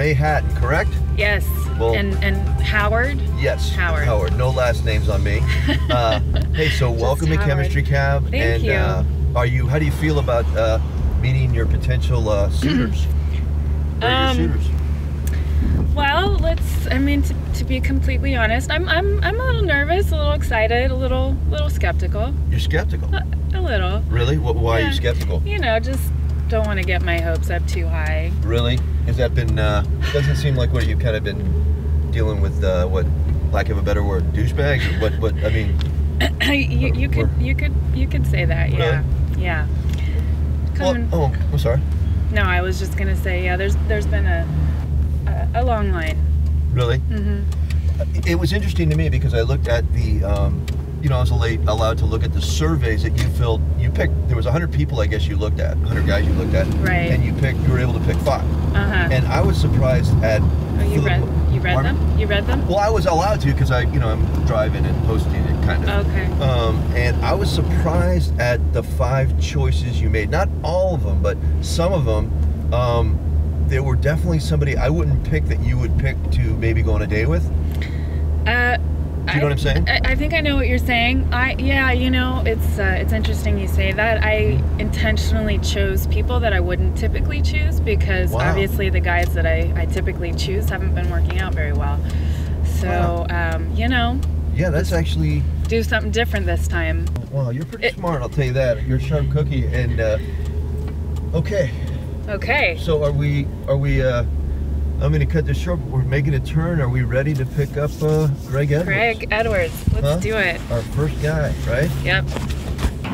May Hatton, correct? Yes. Well- and and Howard. Yes. Howard. Howard. No last names on me. Uh, hey, so welcome to Chemistry Cab. Thank and you. Uh, are you? How do you feel about uh, meeting your potential uh, suitors? or Um, your suitors? Well, let's. I mean, to, to be completely honest, I'm I'm I'm a little nervous, a little excited, a little little skeptical, You're skeptical. a, a little. Really? Wh- Why are you skeptical? You know, just don't want to get my hopes up too high. Really? Has that been? Uh, doesn't seem like what you've kind of been dealing with. Uh, what, lack of a better word, douchebags. What? What? I mean, you, you could you could you could say that. Yeah. Yeah. well, Coming- oh, I'm sorry. No, I was just gonna say yeah. There's there's been a a, a long line. Really? Mm-hmm. It was interesting to me because I looked at the, um, you know, I was late, allowed to look at the surveys that you filled. You picked. There was 100 people, I guess, you looked at, 100 guys you looked at, Right. and you picked. You were able to pick five, Uh huh. and I was surprised at. Oh, you read you read them? You read them? Well, I was allowed to because I, you know, I'm driving and posting it kind of. Okay. Um, and I was surprised at the five choices you made. Not all of them, but some of them. Um, there were definitely somebody I wouldn't pick that you would pick to maybe go on a date with. Uh, Do you know what I'm saying? I, I think I know what you're saying. I yeah, you know, it's uh, it's interesting you say that. I intentionally chose people that I wouldn't typically choose because Wow. obviously the guys that I, I typically choose haven't been working out very well. So um, you know, Yeah, that's actually. do something different this time. Wow, you're pretty It- smart. I'll tell you that. You're a sharp cookie. And uh, okay, Okay. so are we? Are we? Uh, I'm going to cut this short. But we're making a turn. Are we ready to pick up uh, Greg Edwards? Greg Edwards, let's Huh? do it. our first guy, right? Yep.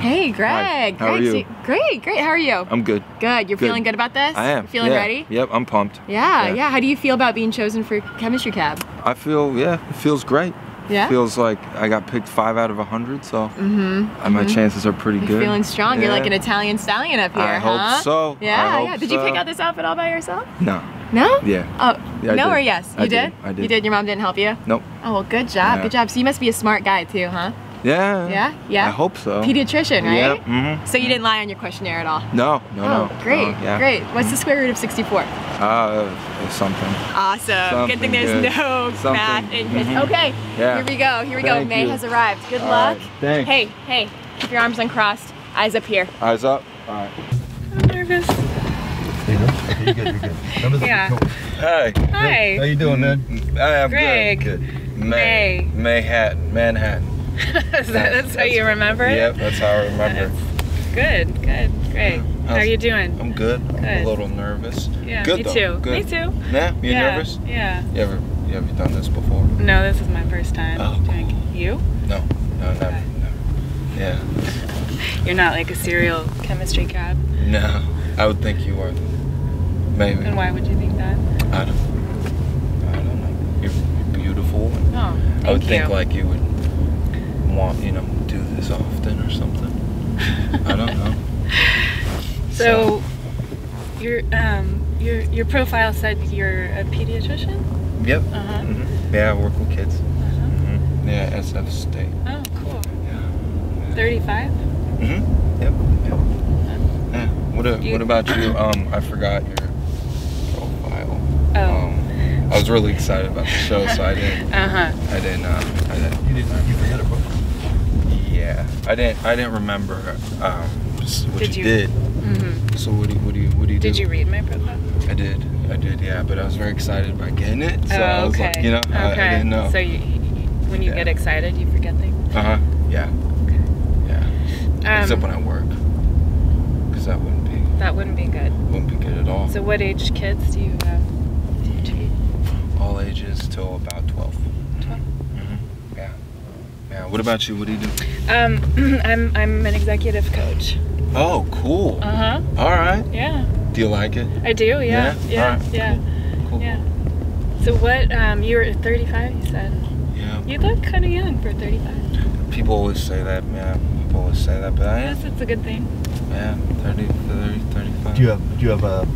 Hey, Greg. How are you? Great, great. How are you? I'm good. Good. You're Good. feeling good about this? I am. You feeling yeah. ready? Yep, I'm pumped. Yeah, Yeah. yeah, How do you feel about being chosen for chemistry cab? I feel, yeah, it feels great. Yeah. Feels like I got picked five out of a hundred, so mm-hmm. my chances are pretty You're good. feeling strong. You're like an Italian stallion up here, I huh? hope so. Yeah, I hope yeah. Did you pick out this outfit all by yourself? No. No? Yeah. Oh, Yeah, no did. or yes? You I did. I did. You did. Your mom didn't help you? Nope. Oh, well, good job. Yeah. Good job. So you must be a smart guy too, huh? Yeah. Yeah? Yeah? I hope so. Pediatrician, right? Yeah. Mm-hmm. So you didn't lie on your questionnaire at all? No. No. oh, no. great, No, yeah. great. What's the square root of 64? Uh, something. Awesome. good thing there's good. no Something. math in here. Mhm. Okay. Yeah. Here we go. Here we go. May you. has arrived. Good All luck. right, thanks. Hey, hey. Keep your arms uncrossed. Eyes up here. Eyes up. All right. Okay, you're good. You're good. Yeah. Hey. Hi. How you doing, man? I am Greg. good. Good. May. May. Manhattan. Manhattan. Is that, that's how you remember it? Yep, that's how I remember. Good, good, great. How are you doing? I'm good. I'm Good. a little nervous. Yeah, good me though. too. Good. Me too. Yeah, you yeah, nervous? Yeah. You ever you ever done this before? No, this is my first time Oh, doing You? No, no, never, Okay. never. Yeah, You're not like a serial chemistry cab. no. I would think you were. Maybe. And why would you think that? I don't. I don't know. You're, you're beautiful. Oh, thank I would you. think like you would want you know do this often or something. I don't know. So, your um your your profile said you're a pediatrician. Yep. Uh-huh. hmm Yeah, I work with kids. Uh-huh. hmm Yeah, SF State. Oh, cool. Yeah. Thirty-five. Mm-hmm. Yep. Yep. Yeah. What, a, what about you? Um, I forgot your I was really excited about the show, so I didn't. Uh huh. I didn't. Uh, I didn't. You didn't. You forget it, bro. Yeah. I didn't. I didn't remember um, what Did you, you- did. hmm So what do you? What do you? What do you do? Did you read my profile? I did. I did. Yeah. But I was very excited about getting it. So oh, I was okay. like, you know, I, I okay. didn't know. So you, when you Yeah. get excited, you forget things. uh huh. Yeah. Okay. Yeah. Except when Um, I work. Because that wouldn't be that wouldn't be good. wouldn't be good at all. So, what age kids do you uh, do you treat? All ages till about 12. 12. hmm Yeah. Yeah. What about you? What do you do? Um, I'm I'm an executive coach. Oh, cool. Uh huh. All right. Yeah, Do you like it? I do. Yeah. Yeah? Yeah. Alright, Yeah. Cool. Yeah. So what? Um, you were 35. You said Yeah. you look kind of young for 35. People always say that, yeah. People always say that, but I am. Yes, it's a good thing. Yeah. 30, 30, 35. Do you have? Do you have a?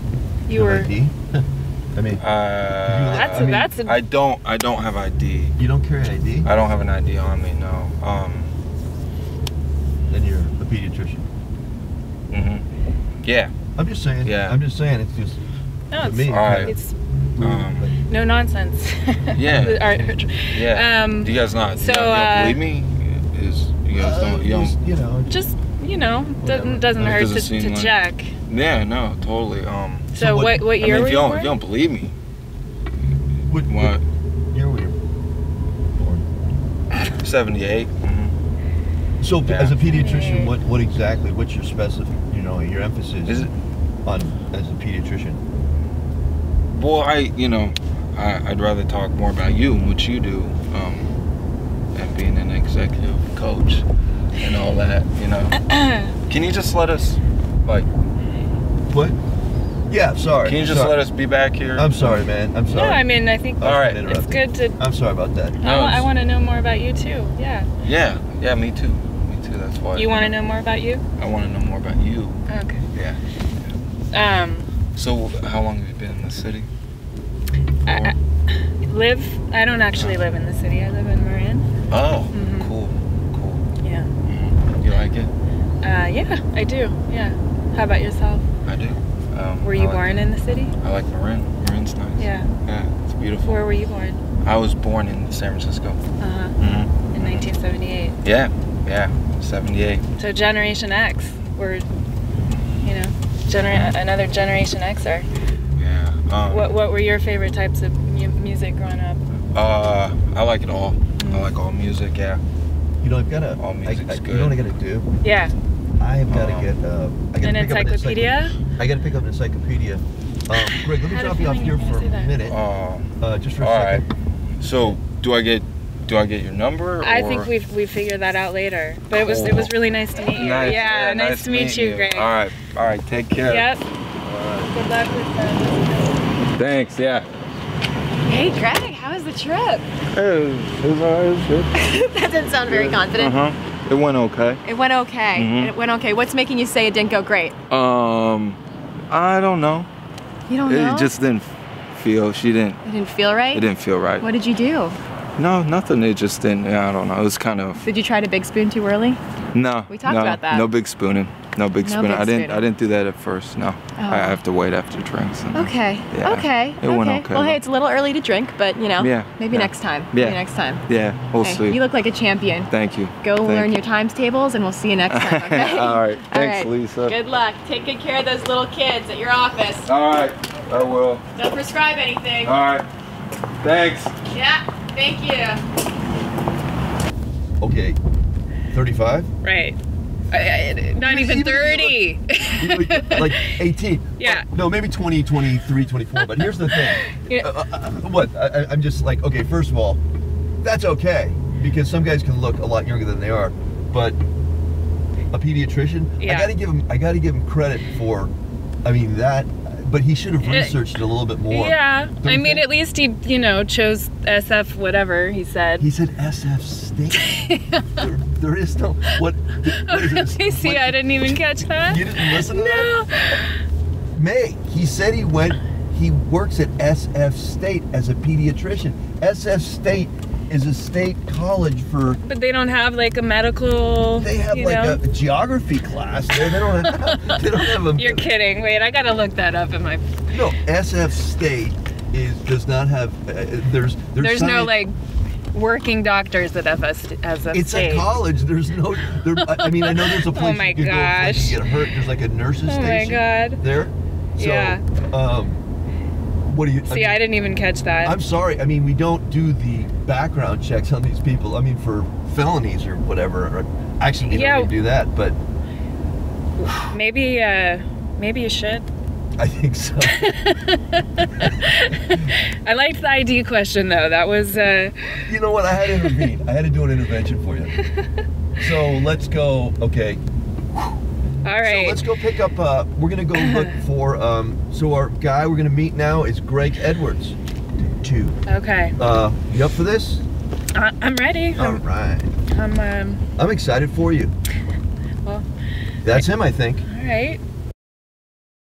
do You have were. ID? I mean, Uh, That's I a, mean, that's a. I don't. I don't have ID. you don't carry ID, I don't have an ID on me. No. Um. then you're a pediatrician. Mm-hmm. Yeah. I'm just saying. Yeah. I'm just saying. It's just no, it's, me. Alright. it's Um, No nonsense. Yeah. Our- our- yeah. Um, Do you guys not? so, you, don't, you uh, don't believe me? Is you guys Uh, don't? You don't? you know, just you know, doesn't doesn't hurt to, to like- check. Yeah. No. Totally. Um. So, So what- what what I year mean, were if you you don't, born? if you don't believe me, what, what? what year were you born? Seventy-eight. Mm-hmm. So, Yeah. as a pediatrician, what, what exactly? What's your specific? You know, your emphasis Is it? on as a pediatrician? Well, I, you know, I, I'd rather talk more about you and what you do, um, and being an executive coach and all that. You know, can you just let us, like, What? Yeah, sorry. can you just sorry. let us be back here? I'm sorry, man. I'm sorry. no. I mean I think All right. it's good to. I'm sorry about that. I, No, wa- I want to know more about you too. Yeah. Yeah, yeah, me too, me too. That's why. You want to know more about you? I want to know more about you. Okay. Yeah. Um, So, how long have you been in the city? I, I live. I don't actually live in the city. I live in Marin. Oh, Mhm. cool, cool. Yeah. Mhm. You like it? Uh, yeah, I do. Yeah. How about yourself? I do. Um, Were you like born in the city? I like Marin. Marin's nice. Yeah. Yeah, it's beautiful. Where were you born? I was born in San Francisco. Uh huh. Mm-hmm. In 1978. Yeah, yeah, 78. So Generation X. We're, you know, gener- another Generation Xer. Yeah. Um, What What were your favorite types of mu- music growing up? Uh, I like it all. I like all music. Yeah. You know, I've got to. All music's You good. know what I got to do? Yeah. I've got to get. Uh, I gotta An pick up encyclopedia. I got to pick up an encyclopedia. Um, Greg, let me drop you off here for a minute. Uh, Uh, just for a all right. second. So, do I get do I get your number? I think we we figure that out later. But it was it was really nice to meet you. Nice, yeah, nice, to meet you, Greg. All right, all right. Take care. Yep. All right. Good luck with that. Thanks. Yeah. Hey, Greg, how was the trip? Hey, it was all right. It that didn't sound very confident. Uh huh. It went okay. It went okay. Mhm. It went okay. What's making you say it didn't go great? Um, I don't know. You don't know. It just didn't feel. She didn't. It didn't feel right. It didn't feel right. What did you do? No, nothing. It just didn't. Yeah, I don't know. It was kind of. Did you try to big spoon too early? No. We talked no, about that. No big spooning. No big No spooning. big I didn't. spooning. I didn't do that at first. No. Oh. I have to wait after drinks. and- Okay. Yeah. Okay. It went okay. okay, Well, hey, it's a little early to drink, but you know. Yeah, Maybe yeah. next time. Yeah. Maybe next time. Yeah, we'll Hey, see. You look like a champion. Thank you. Go Thank learn you. your times tables, and we'll see you next time. Okay. All right. All Thanks, right. Lisa. Good luck. Take good care of those little kids at your office. All right. I will. Don't prescribe anything. All right. Thanks. Yeah. Thank you. Okay. 35? Right. I, not even Even thirty. like 18. Yeah. Uh, no, maybe 20, 23, 24. But here's the thing. Yeah. Uh, uh, uh, what? I, I'm just like, okay, first of all, that's okay. Because some guys can look a lot younger than they are. But a pediatrician, Yeah. I gotta give him I gotta give him credit for I mean that but he should have Uh, researched it a little bit more. yeah. I mean, think? at least he, you know, chose SF whatever he said. He said SF State. there, is no what, what is it? Okay, see, What- I didn't even catch that. You didn't listen to No. that? May. He said he went, he works at SF State as a pediatrician. SF State is a state college for, But they don't have like a medical. they have like know? a geography class there. They don't have, they don't have a, You're kidding. Wait, I gotta look that up in my. no, SF State is, does not have, uh, there's, there's, There's no like working doctors at FS as a It's state. a college. There's no. There, I I mean, I know there's a place Oh my you can go gosh. you get hurt. There's like a nurse's Oh my God. there. So, Yeah. Um, what do you? See, I didn't even catch that. I'm sorry. I mean, we don't do the background checks on these people. I mean, for felonies or whatever. Or, actually, we Yeah. don't do that. But maybe, uh, maybe you should. I think so. I liked the ID question though. That was. Uh, you know what? I had to intervene. I had to do an intervention for you. So let's go. Okay. all right. So let's go pick up. Uh, we're gonna go look for. Um, so our guy we're gonna meet now is Greg Edwards. Two. okay. Uh, you up for this? I- I'm ready. All I'm, right. I'm um. I'm excited for you. Well, That's him, I think. all right.